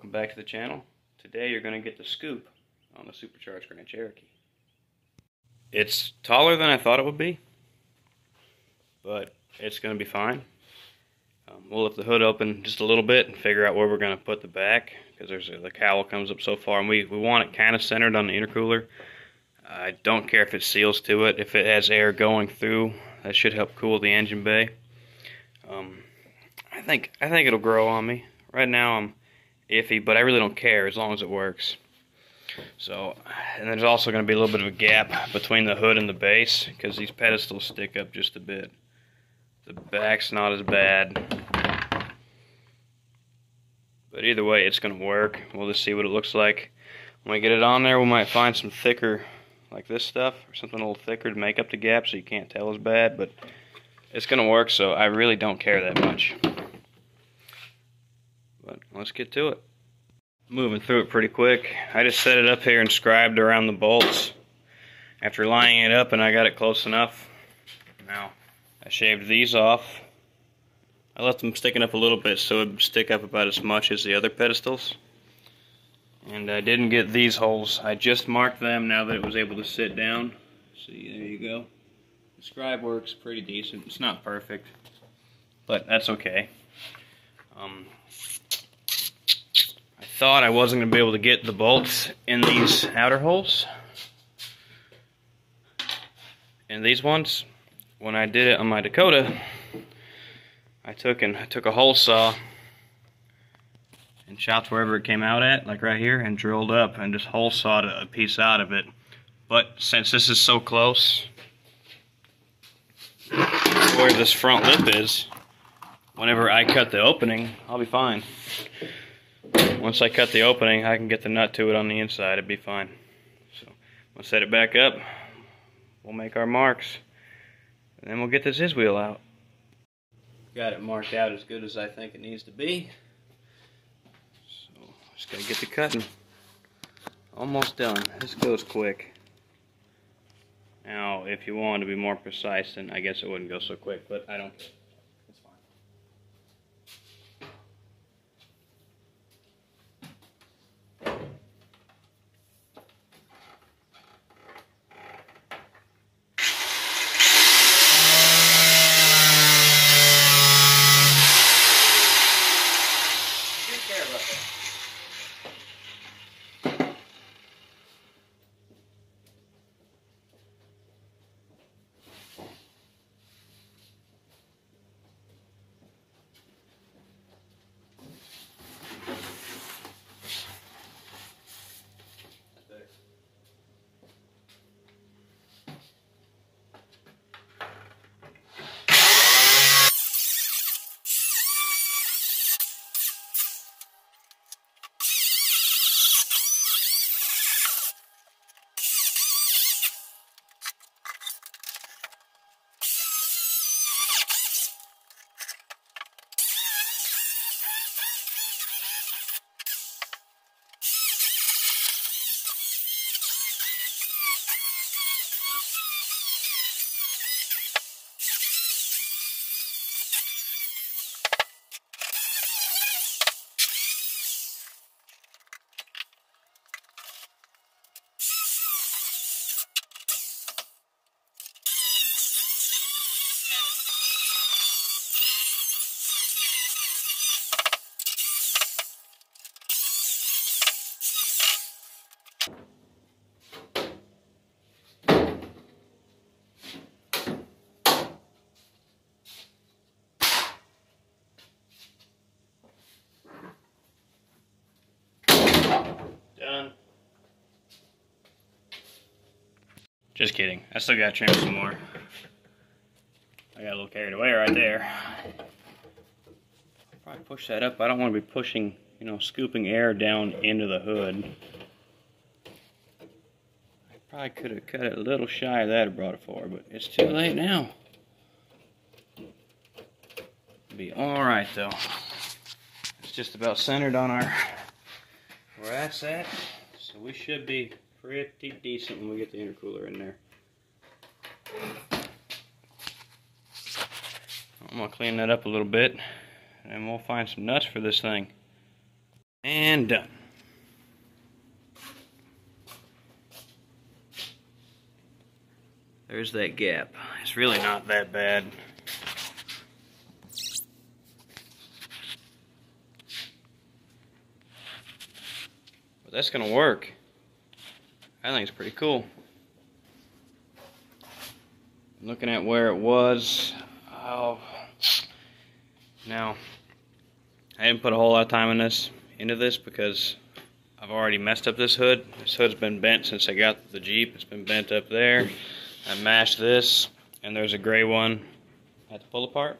Welcome back to the channel. Today you're going to get the scoop on the supercharged Grand Cherokee. It's taller than I thought it would be, but it's going to be fine. Um, we'll lift the hood open just a little bit and figure out where we're going to put the back because there's a, the cowl comes up so far and we, we want it kind of centered on the intercooler. I don't care if it seals to it. If it has air going through, that should help cool the engine bay. Um, I think I think it'll grow on me. Right now I'm iffy, but I really don't care as long as it works. So, and there's also going to be a little bit of a gap between the hood and the base because these pedestals stick up just a bit. The back's not as bad. But either way, it's going to work. We'll just see what it looks like. When we get it on there, we might find some thicker, like this stuff, or something a little thicker to make up the gap so you can't tell as bad. But it's going to work, so I really don't care that much. But let's get to it. Moving through it pretty quick. I just set it up here and scribed around the bolts. After lining it up and I got it close enough. Now, I shaved these off. I left them sticking up a little bit so it would stick up about as much as the other pedestals. And I didn't get these holes. I just marked them now that it was able to sit down. See, there you go. The scribe works pretty decent. It's not perfect, but that's okay. Um, thought I wasn't going to be able to get the bolts in these outer holes. And these ones, when I did it on my Dakota, I took and I took a hole saw and chopped wherever it came out at, like right here, and drilled up and just hole sawed a piece out of it. But since this is so close where this front lip is, whenever I cut the opening, I'll be fine. Once I cut the opening, I can get the nut to it on the inside. It'd be fine. So, we'll set it back up. We'll make our marks. And then we'll get this his wheel out. Got it marked out as good as I think it needs to be. So, just gotta get the cutting. Almost done. This goes quick. Now, if you wanted to be more precise, then I guess it wouldn't go so quick, but I don't care. Take care about that. Done. Just kidding. I still gotta trim some more. I got a little carried away right there. Probably push that up. I don't want to be pushing, you know, scooping air down into the hood. I probably could have cut it a little shy of that brought it forward, but it's too late now. Be alright though. It's just about centered on our where that's at. So we should be pretty decent when we get the intercooler in there. I'm gonna clean that up a little bit and we'll find some nuts for this thing. And done. There's that gap. It's really not that bad. But that's gonna work. I think it's pretty cool. Looking at where it was, oh, now, I didn't put a whole lot of time in this, into this because I've already messed up this hood. This hood's been bent since I got the Jeep. It's been bent up there. I mashed this, and there's a gray one I had to pull apart.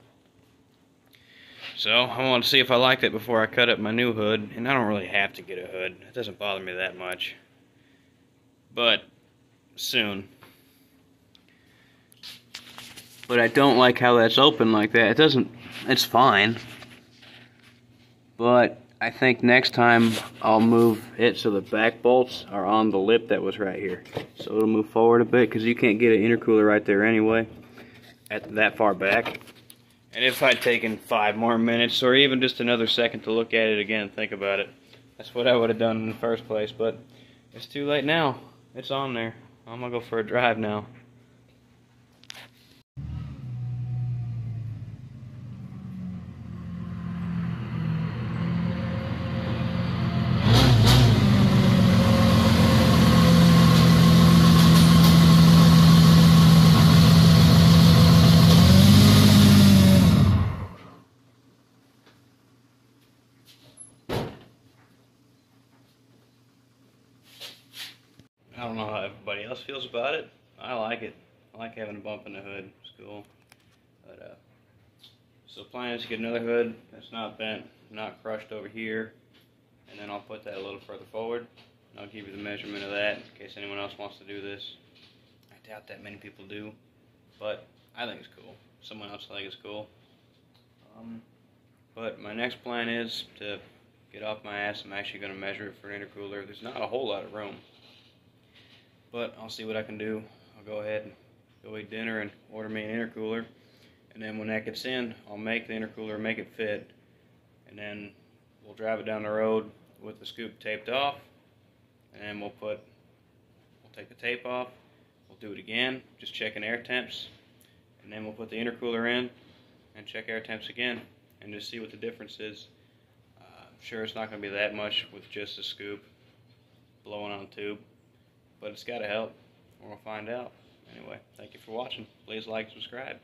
So I want to see if I liked it before I cut up my new hood, and I don't really have to get a hood. It doesn't bother me that much. But soon. But I don't like how that's open like that. It doesn't, it's fine. But I think next time I'll move it so the back bolts are on the lip that was right here. So it'll move forward a bit because you can't get an intercooler right there anyway at that far back. And if I'd taken five more minutes or even just another second to look at it again and think about it, that's what I would have done in the first place. But it's too late now. It's on there. I'm to go for a drive now. I don't know how everybody else feels about it. I like it. I like having a bump in the hood. It's cool. But uh, so plan is to get another hood that's not bent, not crushed over here, and then I'll put that a little further forward. And I'll give you the measurement of that in case anyone else wants to do this. I doubt that many people do, but I think it's cool. Someone else will think it's cool. Um, but my next plan is to get off my ass. I'm actually going to measure it for an intercooler. There's not a whole lot of room. But I'll see what I can do. I'll go ahead and go eat dinner and order me an intercooler. And then when that gets in, I'll make the intercooler, make it fit. And then we'll drive it down the road with the scoop taped off. And then we'll put, we'll take the tape off. We'll do it again, just checking air temps. And then we'll put the intercooler in and check air temps again and just see what the difference is. Uh, I'm sure it's not going to be that much with just a scoop blowing on a tube but it's got to help. We'll find out. Anyway, thank you for watching. Please like, subscribe.